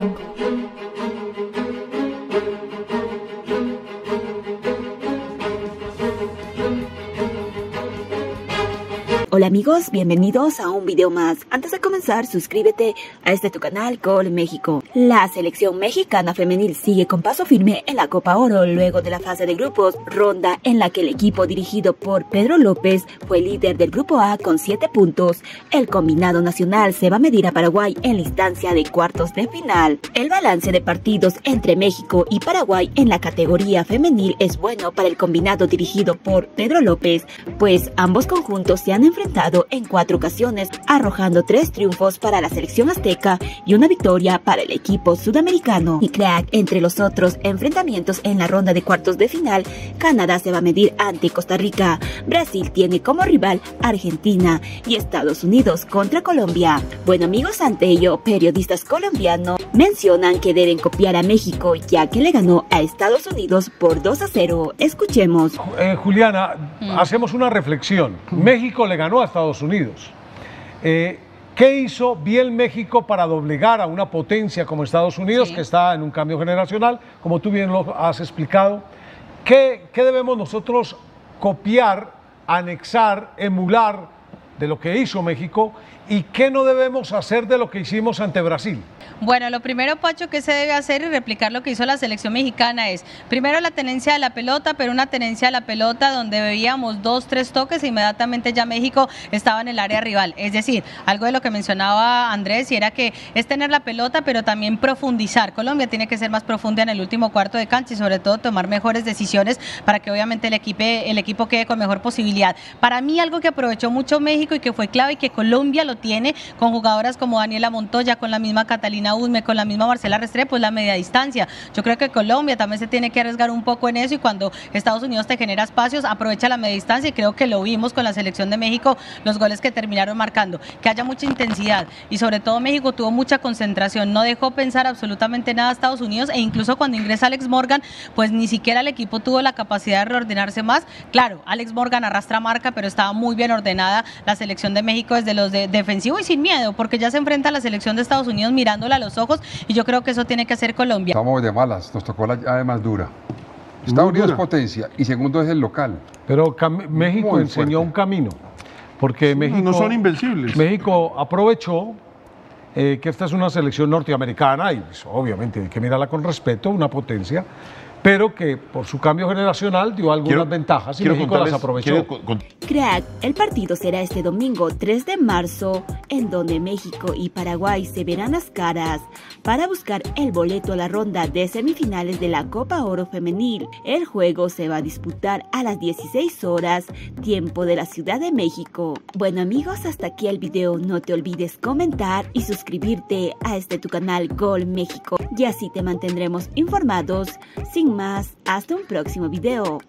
Thank you. Hola amigos, bienvenidos a un video más. Antes de comenzar, suscríbete a este tu canal Gol México. La selección mexicana femenil sigue con paso firme en la Copa Oro luego de la fase de grupos, ronda en la que el equipo dirigido por Pedro López fue líder del grupo A con 7 puntos. El combinado nacional se va a medir a Paraguay en la instancia de cuartos de final. El balance de partidos entre México y Paraguay en la categoría femenil es bueno para el combinado dirigido por Pedro López, pues ambos conjuntos se han enfrentado en cuatro ocasiones, arrojando tres triunfos para la selección azteca y una victoria para el equipo sudamericano. Y crack, entre los otros enfrentamientos en la ronda de cuartos de final, Canadá se va a medir ante Costa Rica, Brasil tiene como rival Argentina y Estados Unidos contra Colombia. Bueno amigos, ante ello, periodistas colombianos mencionan que deben copiar a México ya que le ganó a Estados Unidos por 2 a 0. Escuchemos. Eh, Juliana, mm. hacemos una reflexión. México le ganó a Estados Unidos. Eh, ¿Qué hizo bien México para doblegar a una potencia como Estados Unidos, que está en un cambio generacional, como tú bien lo has explicado? ¿Qué, ¿Qué debemos nosotros copiar, anexar, emular de lo que hizo México y qué no debemos hacer de lo que hicimos ante Brasil? Bueno, lo primero, Pacho, que se debe hacer y replicar lo que hizo la selección mexicana es, primero la tenencia de la pelota, pero una tenencia de la pelota donde veíamos dos, tres toques e inmediatamente ya México estaba en el área rival. Es decir, algo de lo que mencionaba Andrés y era que es tener la pelota, pero también profundizar. Colombia tiene que ser más profunda en el último cuarto de cancha y sobre todo tomar mejores decisiones para que obviamente el equipo, el equipo quede con mejor posibilidad. Para mí algo que aprovechó mucho México y que fue clave y que Colombia lo tiene con jugadoras como Daniela Montoya, con la misma Catalina Usme, con la misma Marcela Restre, pues la media distancia. Yo creo que Colombia también se tiene que arriesgar un poco en eso y cuando Estados Unidos te genera espacios, aprovecha la media distancia y creo que lo vimos con la selección de México, los goles que terminaron marcando. Que haya mucha intensidad y sobre todo México tuvo mucha concentración, no dejó pensar absolutamente nada a Estados Unidos e incluso cuando ingresa Alex Morgan, pues ni siquiera el equipo tuvo la capacidad de reordenarse más. Claro, Alex Morgan arrastra marca, pero estaba muy bien ordenada la selección de México desde los de defensivo y sin miedo, porque ya se enfrenta a la selección de Estados Unidos mirándola los ojos y yo creo que eso tiene que hacer Colombia. Estamos de malas, nos tocó la llave más dura. Estados Unidos es potencia y segundo es el local. Pero México enseñó un camino, porque México... No son invencibles. México aprovechó eh, que esta es una selección norteamericana y pues, obviamente hay que mirarla con respeto, una potencia, pero que por su cambio generacional dio algunas ventajas y México las aprovechó. Crack, el partido será este domingo 3 de marzo, en donde México y Paraguay se verán las caras para buscar el boleto a la ronda de semifinales de la Copa Oro Femenil. El juego se va a disputar a las 16 horas, tiempo de la Ciudad de México. Bueno amigos, hasta aquí el video. No te olvides comentar y suscribirte a este tu canal Gol México y así te mantendremos informados más, hasta un próximo video.